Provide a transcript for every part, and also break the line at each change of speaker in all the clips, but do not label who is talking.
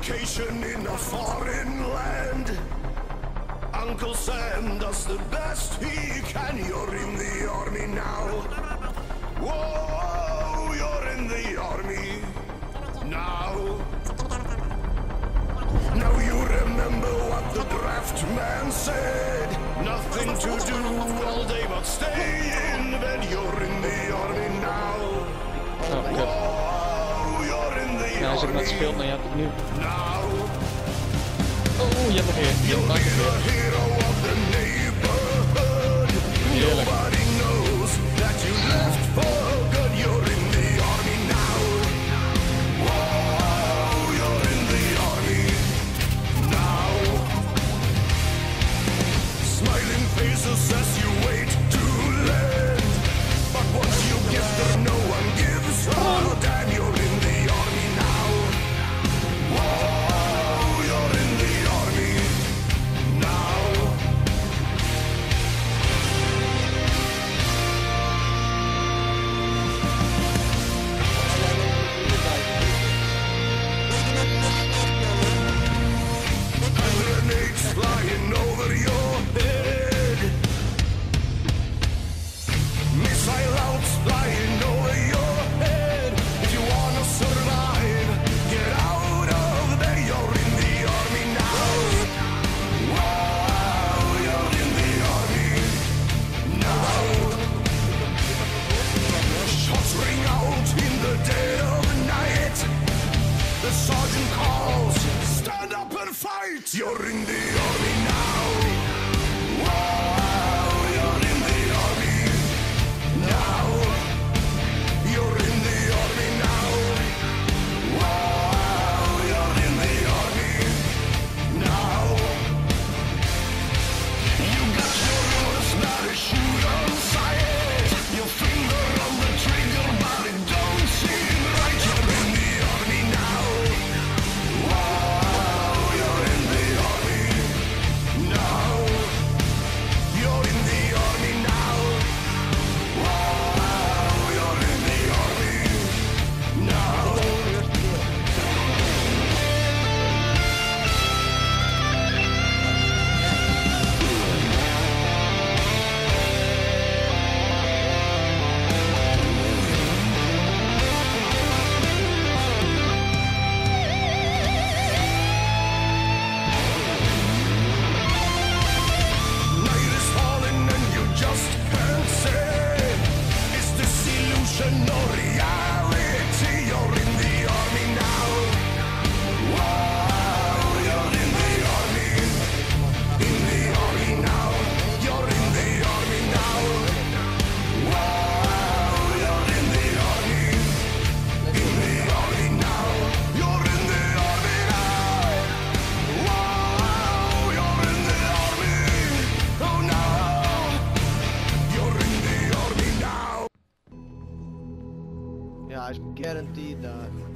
vacation in a foreign land. Uncle Sam does the best he can. You're in the army now. Whoa, you're in the army now. Now you remember what the draft man said.
als
er
iemand speelt, dan ja, nu. Oh, je hebt nog weer. Je nog. Heerlijk.
It's your indeed. qualidade garantida.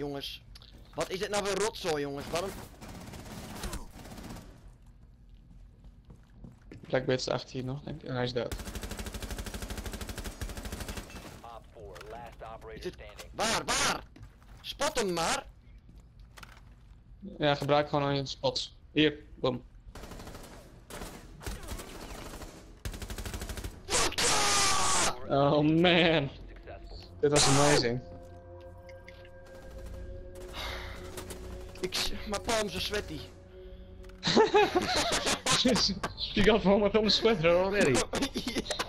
Jongens, wat is dit nou voor rotzooi jongens? Waarom
Blackbeard is achter hier nog, denk ik. En hij is dood.
Op 4, last operator
Is het-
standing.
Waar, waar? Spot hem maar.
Ja, gebruik gewoon aan je spots. Hier, boom. Oh man, dit was amazing.
Ik... s- Mijn palm zo sweaty.
she got home with home sweater already. yeah.